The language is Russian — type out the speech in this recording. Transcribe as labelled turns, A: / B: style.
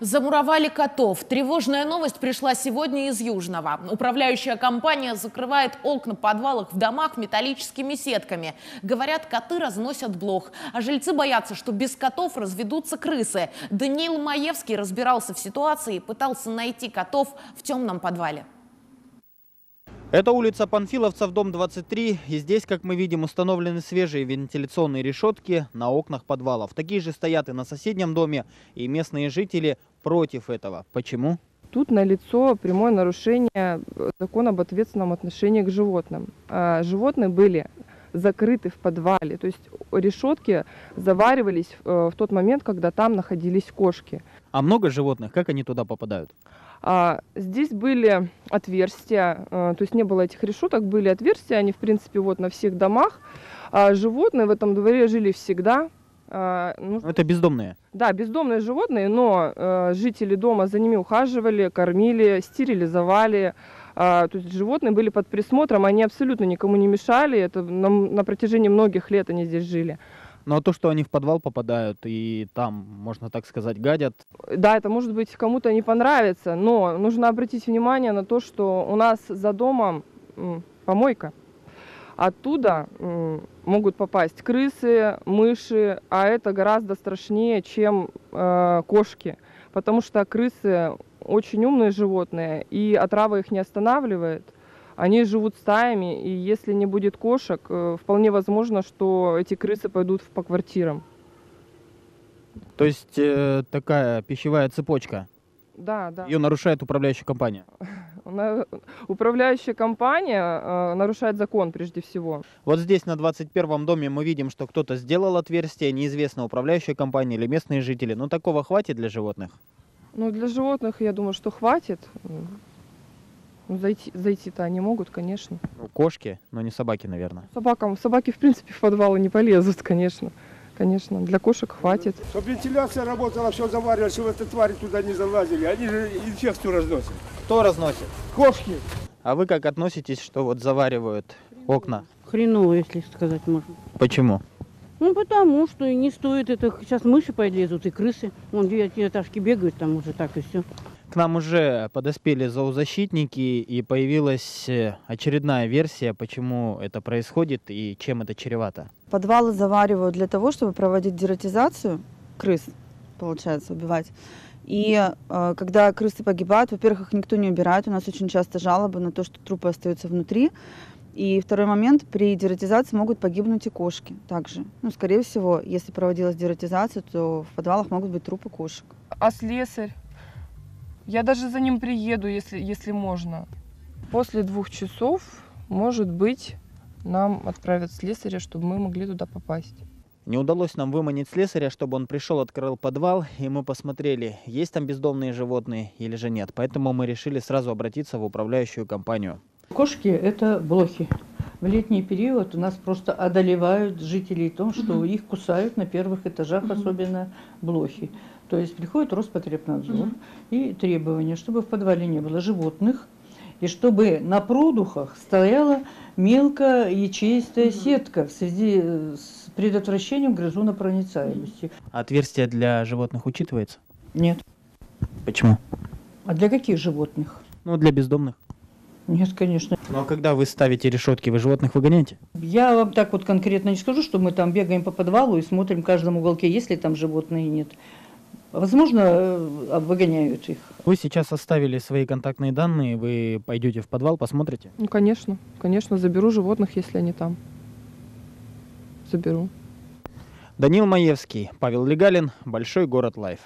A: Замуровали котов. Тревожная новость пришла сегодня из Южного. Управляющая компания закрывает окна подвалах в домах металлическими сетками. Говорят, коты разносят блох. А жильцы боятся, что без котов разведутся крысы. Даниил Маевский разбирался в ситуации и пытался найти котов в темном подвале.
B: Это улица Панфиловцев, дом 23. И здесь, как мы видим, установлены свежие вентиляционные решетки на окнах подвалов. Такие же стоят и на соседнем доме, и местные жители против этого. Почему?
C: Тут налицо прямое нарушение закона об ответственном отношении к животным. А, животные были закрыты в подвале, то есть решетки заваривались э, в тот момент, когда там находились кошки.
B: А много животных? Как они туда попадают?
C: А, здесь были отверстия, а, то есть не было этих решеток, были отверстия, они в принципе вот на всех домах. А животные в этом дворе жили всегда.
B: А, ну, Это бездомные?
C: Да, бездомные животные, но жители дома за ними ухаживали, кормили, стерилизовали. То есть животные были под присмотром, они абсолютно никому не мешали, это на, на протяжении многих лет они здесь жили.
B: Но то, что они в подвал попадают и там, можно так сказать, гадят.
C: Да, это может быть кому-то не понравится, но нужно обратить внимание на то, что у нас за домом помойка. Оттуда могут попасть крысы, мыши, а это гораздо страшнее, чем э, кошки, потому что крысы очень умные животные, и отрава их не останавливает. Они живут стаями, и если не будет кошек, э, вполне возможно, что эти крысы пойдут по квартирам.
B: То есть э, такая пищевая цепочка?
C: Да, да.
B: Ее нарушает управляющая компания?
C: Управляющая компания э, нарушает закон прежде всего.
B: Вот здесь на 21-м доме мы видим, что кто-то сделал отверстие, неизвестно, управляющая компания или местные жители. Но такого хватит для животных?
C: Ну, для животных, я думаю, что хватит. Ну, зайти, зайти-то они могут, конечно.
B: Ну, кошки, но не собаки, наверное.
C: Собакам, собаки, в принципе, в подвалы не полезут, конечно. Конечно, для кошек хватит.
D: Чтобы вентиляция работала, все заваривалось, чтобы эти твари туда не залазили. Они же инфекцию разносят.
B: Кто разносит?
D: Кошки.
B: А вы как относитесь, что вот заваривают окна?
E: Хреново, если сказать можно.
B: Почему?
E: Ну, потому что не стоит это. Сейчас мыши подлезут и крысы. Вон девятиэтажки бегают там уже так и все.
B: К нам уже подоспели зоозащитники и появилась э, очередная версия, почему это происходит и чем это чревато.
F: Подвалы заваривают для того, чтобы проводить дератизацию крыс, получается, убивать. И э, когда крысы погибают, во-первых, их никто не убирает. У нас очень часто жалобы на то, что трупы остаются внутри. И второй момент, при дератизации могут погибнуть и кошки также. Ну, скорее всего, если проводилась дератизация, то в подвалах могут быть трупы кошек.
C: А слесарь? Я даже за ним приеду, если, если можно. После двух часов, может быть, нам отправят слесаря, чтобы мы могли туда попасть.
B: Не удалось нам выманить слесаря, чтобы он пришел, открыл подвал, и мы посмотрели, есть там бездомные животные или же нет. Поэтому мы решили сразу обратиться в управляющую компанию.
G: Кошки – это блохи. В летний период у нас просто одолевают жителей том, что угу. их кусают на первых этажах, угу. особенно блохи. То есть приходит Роспотребнадзор угу. и требования, чтобы в подвале не было животных, и чтобы на продухах стояла мелкая ячеистая угу. сетка в связи с предотвращением грызунопроницаемости.
B: Отверстие для животных учитывается?
G: Нет.
B: Почему?
G: А для каких животных?
B: Ну, для бездомных.
G: Нет, конечно.
B: Ну а когда вы ставите решетки, вы животных выгоняете?
G: Я вам так вот конкретно не скажу, что мы там бегаем по подвалу и смотрим в каждом уголке, есть ли там животные или нет. Возможно, э, выгоняют их.
B: Вы сейчас оставили свои контактные данные, вы пойдете в подвал, посмотрите?
C: Ну, конечно, конечно, заберу животных, если они там. Заберу.
B: Данил Маевский, Павел Легалин, Большой город Live.